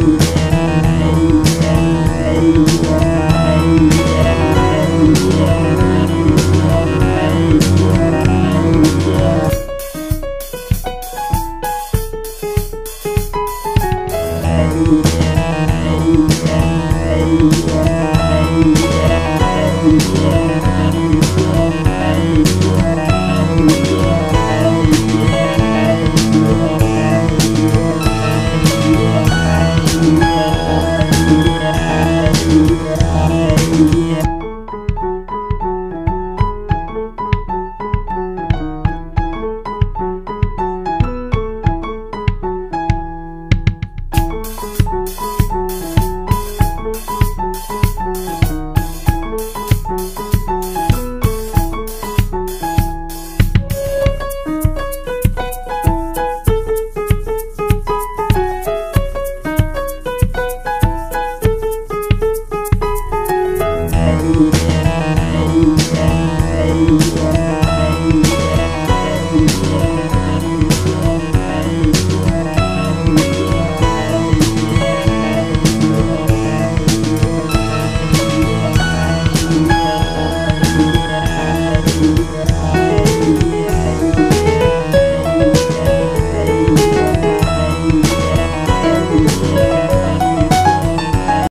good. you.